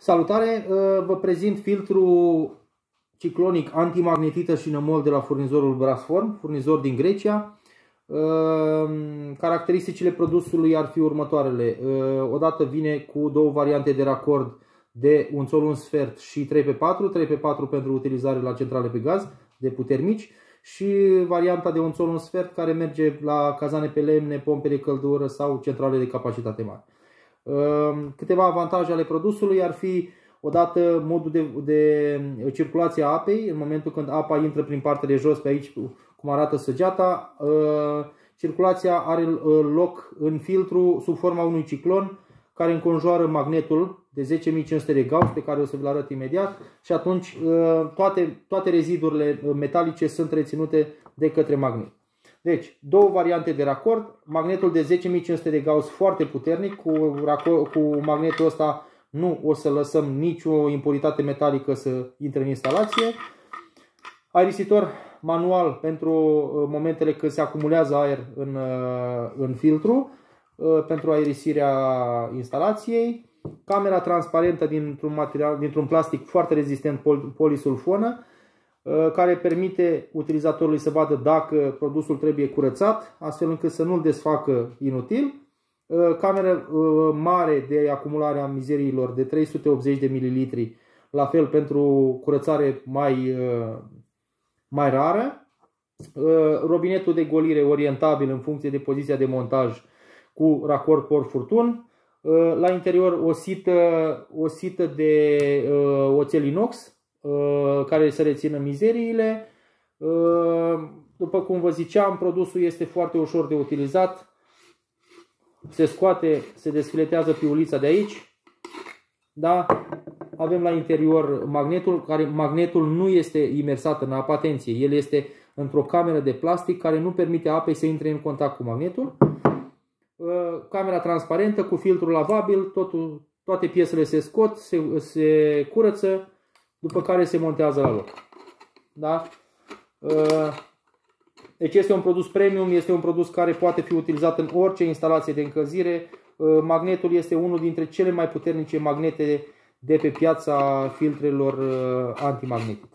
Salutare! Uh, vă prezint filtrul ciclonic antimagnetită și nămol de la furnizorul Brasform, furnizor din Grecia. Uh, caracteristicile produsului ar fi următoarele. Uh, odată vine cu două variante de racord de un sol un sfert și 3x4, 3x4 pentru utilizare la centrale pe gaz de puteri mici și varianta de un sol un sfert care merge la cazane pe lemne, pompe de căldură sau centrale de capacitate mare. Ehm, câteva avantaje ale produsului ar fi odată modul de, de circulație a apei, în momentul când apa intră prin partea de jos, pe aici cum arată săgeata, ehm, circulația are loc în filtru sub forma unui ciclon care înconjoară magnetul de 10.500 de Gauss pe care o să vi-l arăt imediat și atunci ehm, toate, toate rezidurile metalice sunt reținute de către magnet. Deci, două variante de racord. Magnetul de 10.500 de Gauss foarte puternic. Cu, cu magnetul ăsta nu o să lăsăm nicio impuritate metalică să intre în instalație. Aerisitor manual pentru uh, momentele când se acumulează aer în, uh, în filtru uh, pentru aerisirea instalației. Camera transparentă dintr-un material, dintr-un plastic foarte rezistent polisulfonă Uh, care permite utilizatorului să vadă dacă produsul trebuie curățat, astfel încât să nu-l desfacă inutil. Uh, cameră uh, mare de acumulare a mizeriilor de 380 de ml, la fel pentru curățare mai, mai rară. Robinetul de golire orientabil în funcție de poziția de montaj cu racord por furtun. La interior o sită, o sită de oțel inox Uh, care să rețină mizeriile. Uh, după cum vă ziceam, produsul este foarte ușor de utilizat. Se scoate, se desfiletează piulița de aici. Da? Avem la interior magnetul, care magnetul nu este imersat în apă, atenție, el este într-o cameră de plastic care nu permite apei să intre în contact cu magnetul. Uh, camera transparentă cu filtru lavabil, totul, toate piesele se scot, se, se curăță după care se montează la loc. Da? Uh, deci este un produs premium, este un produs care poate fi utilizat în orice instalație de încălzire. Uh, magnetul este unul dintre cele mai puternice magnete de pe piața filtrelor uh, antimagnetice.